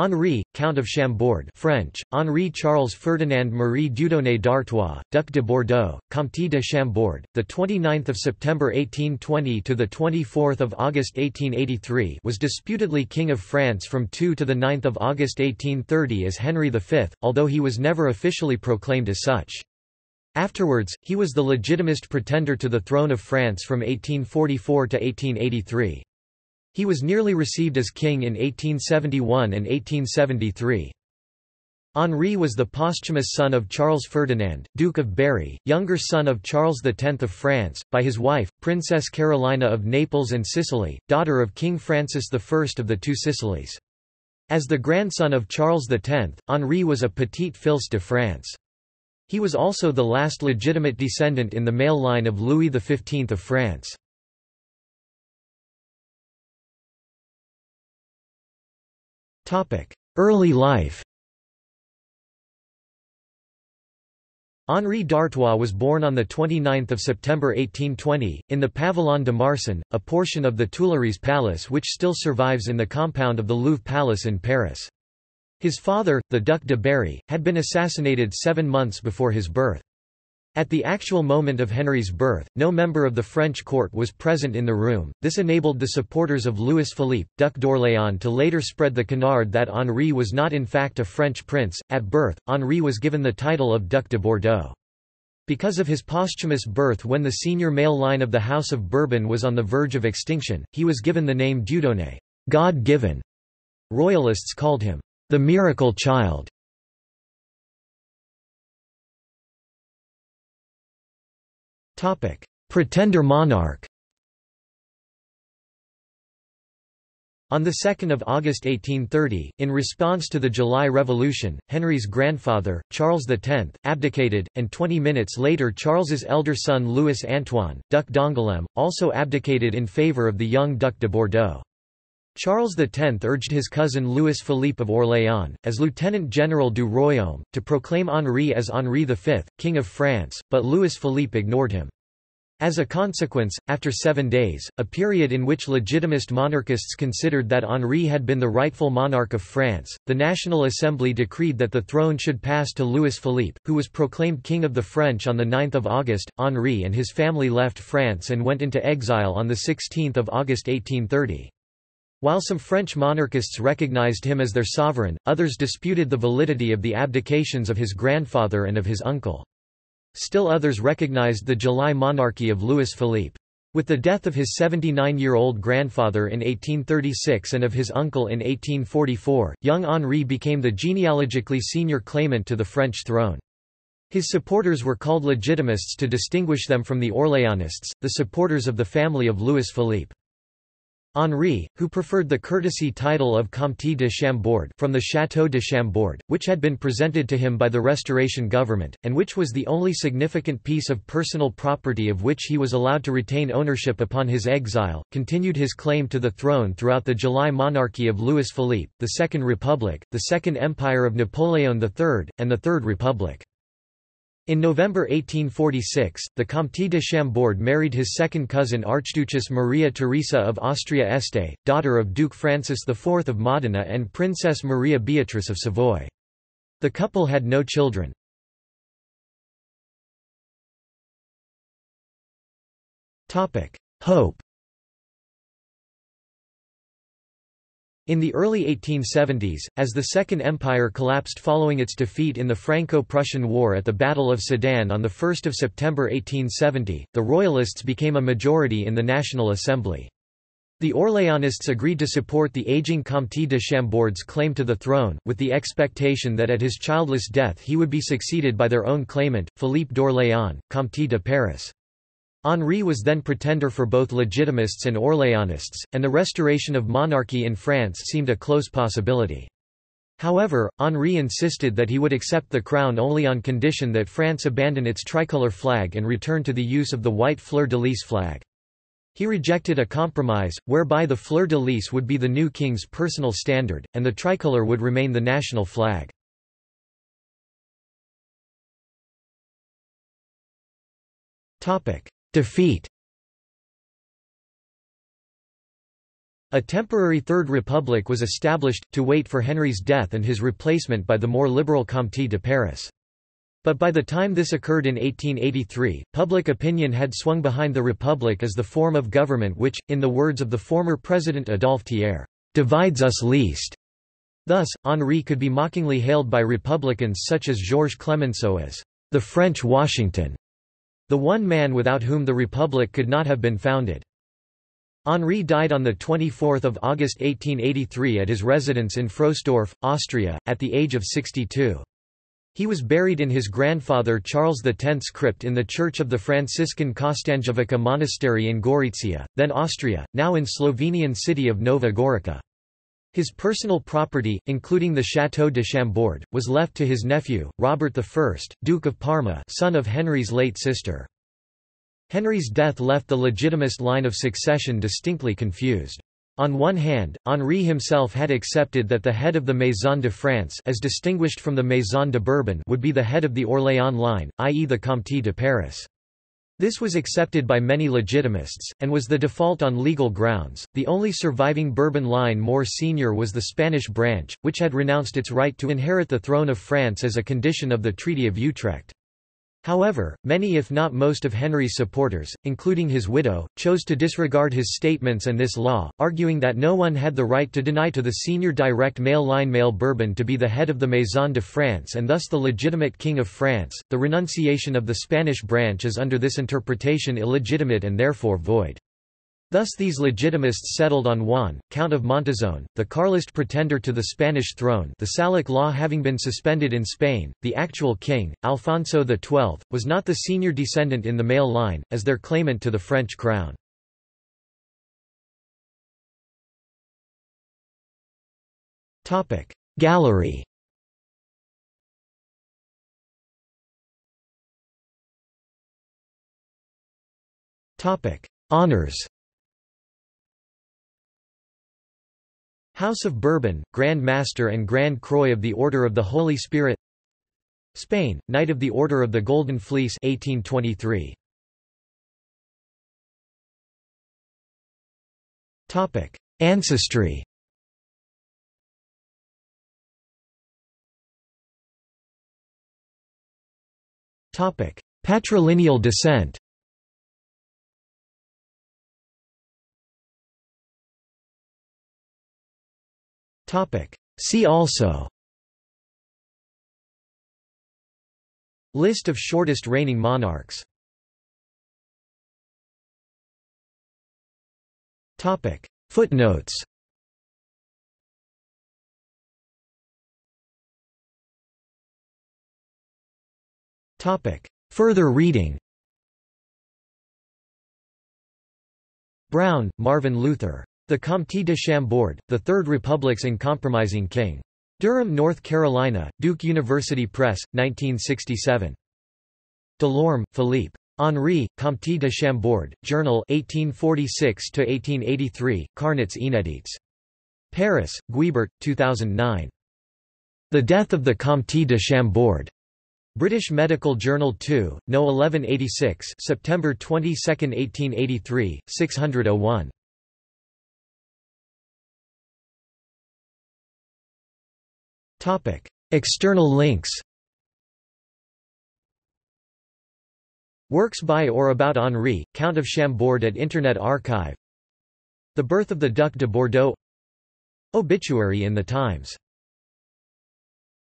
Henri, Count of Chambord French, Henri Charles Ferdinand Marie Dieudonné d'Artois, Duc de Bordeaux, Comte de Chambord, 29 September 1820 – to 24 August 1883 was disputedly King of France from 2 to 9 August 1830 as Henry V, although he was never officially proclaimed as such. Afterwards, he was the legitimist pretender to the throne of France from 1844 to 1883. He was nearly received as king in 1871 and 1873. Henri was the posthumous son of Charles Ferdinand, Duke of Berry, younger son of Charles X of France, by his wife, Princess Carolina of Naples and Sicily, daughter of King Francis I of the Two Sicilies. As the grandson of Charles X, Henri was a petit fils de France. He was also the last legitimate descendant in the male line of Louis XV of France. Early life Henri d'Artois was born on 29 September 1820, in the Pavillon de Marsan, a portion of the Tuileries Palace which still survives in the compound of the Louvre Palace in Paris. His father, the Duc de Berry, had been assassinated seven months before his birth. At the actual moment of Henry's birth, no member of the French court was present in the room. This enabled the supporters of Louis Philippe, Duc d'Orléans to later spread the canard that Henri was not in fact a French prince. At birth, Henri was given the title of Duc de Bordeaux. Because of his posthumous birth when the senior male line of the House of Bourbon was on the verge of extinction, he was given the name Dieudonné, God-given. Royalists called him the miracle child. Pretender monarch On 2 August 1830, in response to the July Revolution, Henry's grandfather, Charles X, abdicated, and 20 minutes later Charles's elder son Louis-Antoine, Duc d'Angoulême, also abdicated in favour of the young Duc de Bordeaux. Charles X urged his cousin Louis-Philippe of Orléans, as Lieutenant General du Royaume, to proclaim Henri as Henri V, King of France, but Louis-Philippe ignored him. As a consequence, after seven days, a period in which legitimist monarchists considered that Henri had been the rightful monarch of France, the National Assembly decreed that the throne should pass to Louis-Philippe, who was proclaimed King of the French on 9 August. Henri and his family left France and went into exile on 16 August 1830. While some French monarchists recognized him as their sovereign, others disputed the validity of the abdications of his grandfather and of his uncle. Still others recognized the July monarchy of Louis Philippe. With the death of his 79-year-old grandfather in 1836 and of his uncle in 1844, young Henri became the genealogically senior claimant to the French throne. His supporters were called legitimists to distinguish them from the Orléanists, the supporters of the family of Louis Philippe. Henri, who preferred the courtesy title of Comte de Chambord from the Château de Chambord, which had been presented to him by the Restoration government, and which was the only significant piece of personal property of which he was allowed to retain ownership upon his exile, continued his claim to the throne throughout the July monarchy of Louis Philippe, the Second Republic, the Second Empire of Napoleon III, and the Third Republic. In November 1846, the Comte de Chambord married his second cousin Archduchess Maria Theresa of Austria-Este, daughter of Duke Francis IV of Modena and Princess Maria Beatrice of Savoy. The couple had no children. Hope In the early 1870s, as the Second Empire collapsed following its defeat in the Franco-Prussian War at the Battle of Sedan on 1 September 1870, the Royalists became a majority in the National Assembly. The Orléanists agreed to support the aging Comte de Chambord's claim to the throne, with the expectation that at his childless death he would be succeeded by their own claimant, Philippe d'Orléans, Comte de Paris. Henri was then pretender for both Legitimists and Orléanists, and the restoration of monarchy in France seemed a close possibility. However, Henri insisted that he would accept the crown only on condition that France abandon its tricolour flag and return to the use of the white fleur-de-lis flag. He rejected a compromise, whereby the fleur-de-lis would be the new king's personal standard, and the tricolour would remain the national flag. Defeat A temporary Third Republic was established, to wait for Henry's death and his replacement by the more liberal Comte de Paris. But by the time this occurred in 1883, public opinion had swung behind the Republic as the form of government which, in the words of the former President Adolphe Thiers, divides us least. Thus, Henri could be mockingly hailed by Republicans such as Georges Clemenceau as the French Washington, the one man without whom the Republic could not have been founded. Henri died on 24 August 1883 at his residence in Frohsdorf, Austria, at the age of 62. He was buried in his grandfather Charles X's crypt in the church of the Franciscan Kostanjevica monastery in Gorizia, then Austria, now in Slovenian city of Nova Gorica. His personal property, including the Château de Chambord, was left to his nephew, Robert I, Duke of Parma son of Henry's late sister. Henry's death left the legitimist line of succession distinctly confused. On one hand, Henri himself had accepted that the head of the Maison de France as distinguished from the Maison de Bourbon would be the head of the Orléans line, i.e. the Comte de Paris. This was accepted by many legitimists, and was the default on legal grounds. The only surviving Bourbon line more senior was the Spanish branch, which had renounced its right to inherit the throne of France as a condition of the Treaty of Utrecht. However, many if not most of Henry's supporters, including his widow, chose to disregard his statements and this law, arguing that no one had the right to deny to the senior direct male line male Bourbon to be the head of the Maison de France and thus the legitimate King of France. The renunciation of the Spanish branch is under this interpretation illegitimate and therefore void. Thus these legitimists settled on Juan, Count of Montizón, the Carlist pretender to the Spanish throne the Salic law having been suspended in Spain, the actual king, Alfonso XII, was not the senior descendant in the male line, as their claimant to the French crown. Gallery Honours House of Bourbon, Grand Master and Grand Croix of the Order of the Holy Spirit Spain, Knight of the Order of the Golden Fleece 1823. Topic: Ancestry. Topic: Patrilineal descent. See also. List of shortest reigning monarchs. Footnotes. Further reading. Brown, Marvin Luther. The Comte de Chambord, The Third Republic's Uncompromising King. Durham, North Carolina, Duke University Press, 1967. Delorme, Philippe. Henri, Comte de Chambord, Journal 1846–1883, Carnets Inédits. Paris, Guibert, 2009. The Death of the Comte de Chambord. British Medical Journal 2, No 1186 September 22, 1883, 601. Topic: External links. Works by or about Henri, Count of Chambord at Internet Archive. The Birth of the Duc de Bordeaux. Obituary in the Times